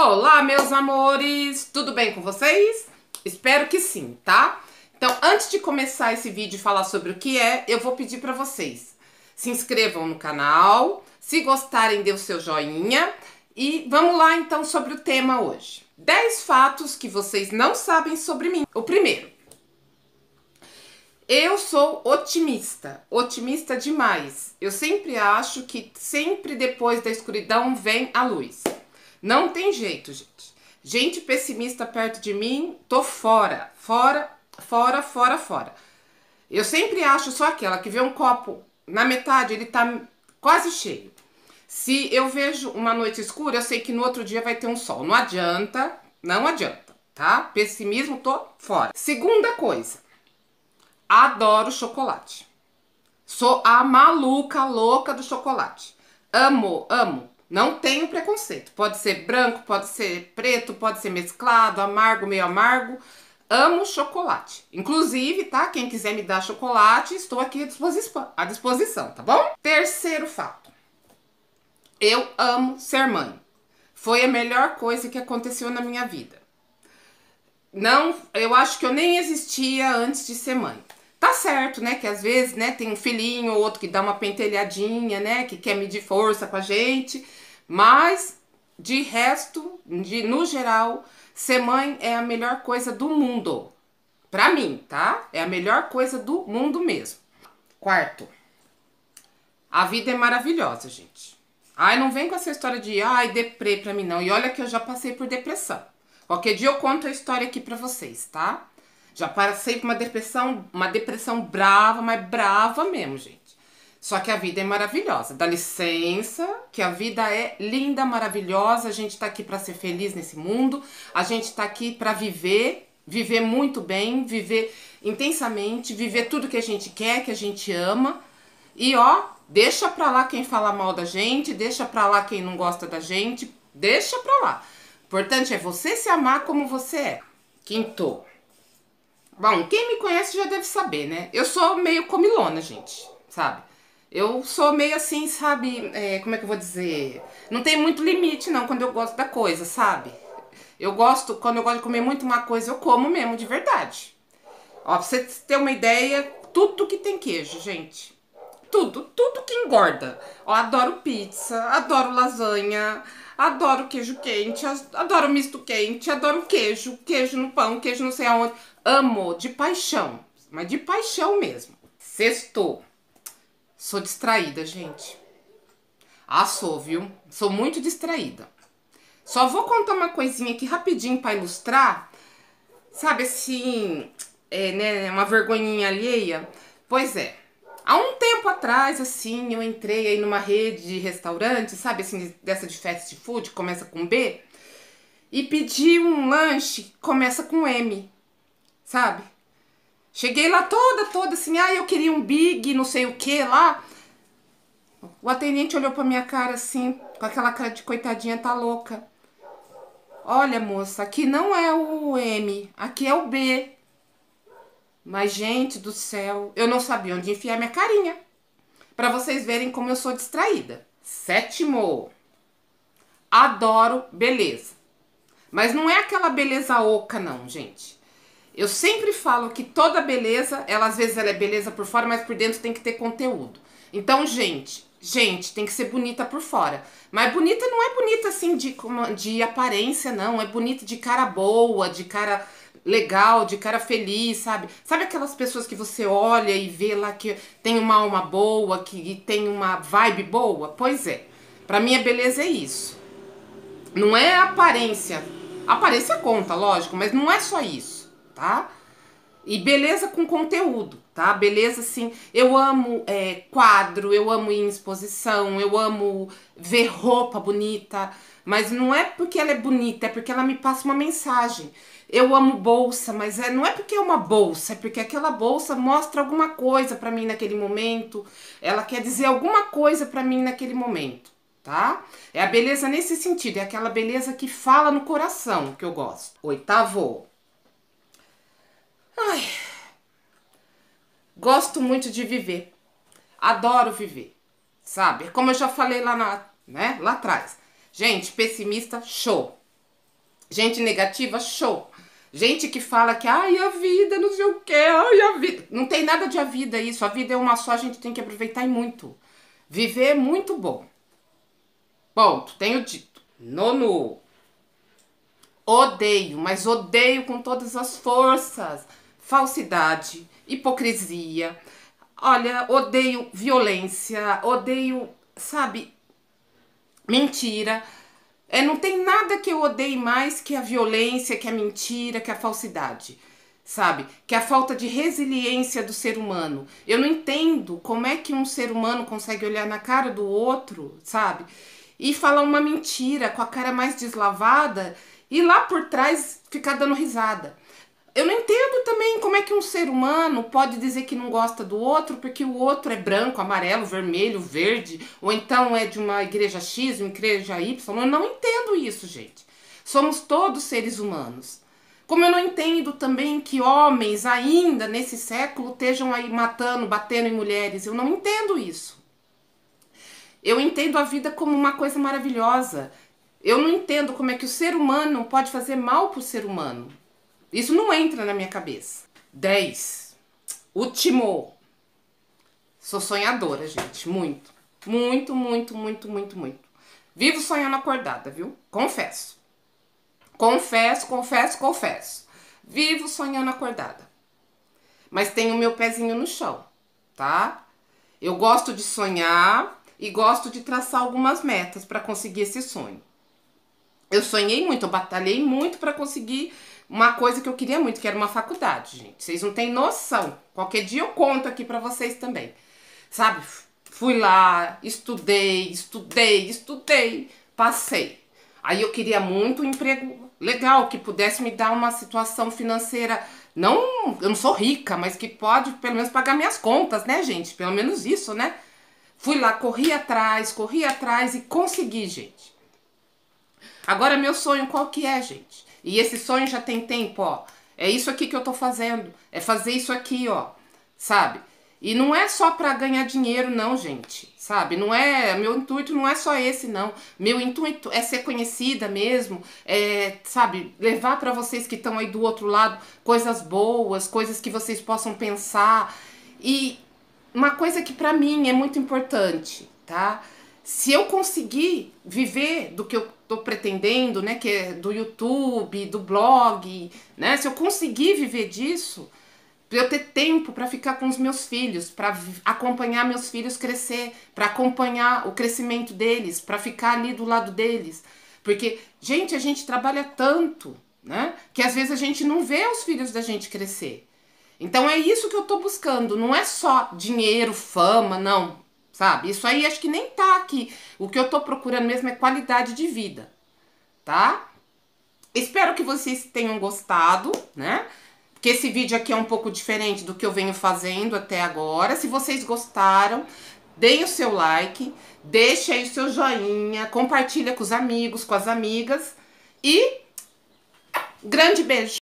Olá, meus amores! Tudo bem com vocês? Espero que sim, tá? Então, antes de começar esse vídeo e falar sobre o que é, eu vou pedir para vocês se inscrevam no canal, se gostarem, dê o seu joinha e vamos lá então sobre o tema hoje. 10 fatos que vocês não sabem sobre mim. O primeiro, eu sou otimista, otimista demais. Eu sempre acho que sempre depois da escuridão vem a luz. Não tem jeito, gente. Gente pessimista perto de mim, tô fora, fora, fora, fora, fora. Eu sempre acho só aquela que vê um copo na metade, ele tá quase cheio. Se eu vejo uma noite escura, eu sei que no outro dia vai ter um sol. Não adianta, não adianta, tá? Pessimismo, tô fora. Segunda coisa, adoro chocolate. Sou a maluca louca do chocolate. Amo, amo. Não tenho preconceito. Pode ser branco, pode ser preto, pode ser mesclado, amargo, meio amargo. Amo chocolate. Inclusive, tá? Quem quiser me dar chocolate, estou aqui à disposição, à disposição, tá bom? Terceiro fato. Eu amo ser mãe. Foi a melhor coisa que aconteceu na minha vida. Não, eu acho que eu nem existia antes de ser mãe. Tá certo, né? Que às vezes, né, tem um filhinho ou outro que dá uma pentelhadinha, né? Que quer medir força com a gente. Mas, de resto, de, no geral, ser mãe é a melhor coisa do mundo. Pra mim, tá? É a melhor coisa do mundo mesmo. Quarto, a vida é maravilhosa, gente. Ai, não vem com essa história de ai, deprê pra mim, não. E olha que eu já passei por depressão. Qualquer dia eu conto a história aqui pra vocês, tá? Já passei por uma depressão, uma depressão brava, mas brava mesmo, gente. Só que a vida é maravilhosa. Dá licença, que a vida é linda, maravilhosa. A gente tá aqui para ser feliz nesse mundo. A gente tá aqui para viver, viver muito bem, viver intensamente, viver tudo que a gente quer, que a gente ama. E ó, deixa pra lá quem fala mal da gente, deixa pra lá quem não gosta da gente, deixa pra lá. O importante é você se amar como você é. Quinto. Bom, quem me conhece já deve saber, né? Eu sou meio comilona, gente, sabe? Eu sou meio assim, sabe? É, como é que eu vou dizer? Não tem muito limite, não, quando eu gosto da coisa, sabe? Eu gosto, quando eu gosto de comer muito uma coisa, eu como mesmo, de verdade. Ó, pra você ter uma ideia, tudo que tem queijo, gente. Tudo, tudo que engorda. Ó, adoro pizza, adoro lasanha, adoro queijo quente, adoro misto quente, adoro queijo, queijo no pão, queijo não sei aonde. Amo, de paixão, mas de paixão mesmo. Sextou. Sou distraída, gente. Ah, sou, viu? Sou muito distraída. Só vou contar uma coisinha aqui rapidinho para ilustrar. Sabe assim, é, né, uma vergonhinha alheia? Pois é. Há um tempo atrás, assim, eu entrei aí numa rede de restaurante, sabe assim, dessa de fast food, começa com B, e pedi um lanche começa com M, sabe? Cheguei lá toda, toda assim, ah, eu queria um big, não sei o que lá. O atendente olhou pra minha cara assim, com aquela cara de coitadinha, tá louca. Olha, moça, aqui não é o M, aqui é o B. Mas, gente do céu, eu não sabia onde enfiar minha carinha. Pra vocês verem como eu sou distraída. Sétimo. Adoro beleza. Mas não é aquela beleza oca, não, gente. Eu sempre falo que toda beleza, ela às vezes ela é beleza por fora, mas por dentro tem que ter conteúdo. Então, gente, gente, tem que ser bonita por fora. Mas bonita não é bonita assim de, de aparência, não. É bonita de cara boa, de cara legal, de cara feliz, sabe? Sabe aquelas pessoas que você olha e vê lá que tem uma alma boa, que tem uma vibe boa? Pois é. Pra mim a beleza é isso. Não é aparência. Aparência conta, lógico, mas não é só isso tá? E beleza com conteúdo, tá? Beleza assim, eu amo é, quadro, eu amo ir em exposição, eu amo ver roupa bonita, mas não é porque ela é bonita, é porque ela me passa uma mensagem. Eu amo bolsa, mas é, não é porque é uma bolsa, é porque aquela bolsa mostra alguma coisa para mim naquele momento, ela quer dizer alguma coisa para mim naquele momento, tá? É a beleza nesse sentido, é aquela beleza que fala no coração que eu gosto. Oitavo, Ai, gosto muito de viver. Adoro viver, sabe? Como eu já falei lá, na, né, lá atrás. Gente, pessimista, show. Gente negativa, show. Gente que fala que, ai, a vida, não sei o que, ai, a vida. Não tem nada de a vida isso. A vida é uma só, a gente tem que aproveitar e muito. Viver é muito bom. Ponto, tenho dito. Nono. Odeio, mas odeio com todas as forças. Falsidade, hipocrisia. Olha, odeio violência, odeio, sabe, mentira. É, não tem nada que eu odeie mais que a violência, que a mentira, que a falsidade. Sabe? Que a falta de resiliência do ser humano. Eu não entendo como é que um ser humano consegue olhar na cara do outro, sabe? E falar uma mentira com a cara mais deslavada e lá por trás ficar dando risada. Eu não entendo também como é que um ser humano pode dizer que não gosta do outro porque o outro é branco, amarelo, vermelho, verde, ou então é de uma igreja X, uma igreja Y. Eu não entendo isso, gente. Somos todos seres humanos. Como eu não entendo também que homens ainda nesse século estejam aí matando, batendo em mulheres. Eu não entendo isso. Eu entendo a vida como uma coisa maravilhosa. Eu não entendo como é que o ser humano pode fazer mal para o ser humano. Isso não entra na minha cabeça. 10. Último. Sou sonhadora, gente. Muito. Muito, muito, muito, muito, muito. Vivo sonhando acordada, viu? Confesso. Confesso, confesso, confesso. Vivo sonhando acordada. Mas tenho meu pezinho no chão, tá? Eu gosto de sonhar e gosto de traçar algumas metas para conseguir esse sonho. Eu sonhei muito, eu batalhei muito para conseguir uma coisa que eu queria muito, que era uma faculdade, gente. Vocês não têm noção. Qualquer dia eu conto aqui para vocês também. Sabe? Fui lá, estudei, estudei, estudei, passei. Aí eu queria muito um emprego legal, que pudesse me dar uma situação financeira. Não, eu não sou rica, mas que pode pelo menos pagar minhas contas, né, gente? Pelo menos isso, né? Fui lá, corri atrás, corri atrás e consegui, gente. Agora meu sonho qual que é, gente? E esse sonho já tem tempo, ó. É isso aqui que eu tô fazendo. É fazer isso aqui, ó. Sabe? E não é só para ganhar dinheiro, não, gente. Sabe? Não é. Meu intuito não é só esse, não. Meu intuito é ser conhecida mesmo. É, sabe? Levar para vocês que estão aí do outro lado coisas boas, coisas que vocês possam pensar. E uma coisa que para mim é muito importante, tá? Se eu conseguir viver do que eu tô pretendendo, né, que é do YouTube, do blog, né? Se eu conseguir viver disso, para eu ter tempo para ficar com os meus filhos, para acompanhar meus filhos crescer, para acompanhar o crescimento deles, para ficar ali do lado deles. Porque, gente, a gente trabalha tanto, né? Que às vezes a gente não vê os filhos da gente crescer. Então é isso que eu tô buscando, não é só dinheiro, fama, não sabe? Isso aí acho que nem tá aqui. O que eu tô procurando mesmo é qualidade de vida, tá? Espero que vocês tenham gostado, né? Porque esse vídeo aqui é um pouco diferente do que eu venho fazendo até agora. Se vocês gostaram, deem o seu like, deixe aí o seu joinha, compartilha com os amigos, com as amigas e grande beijo!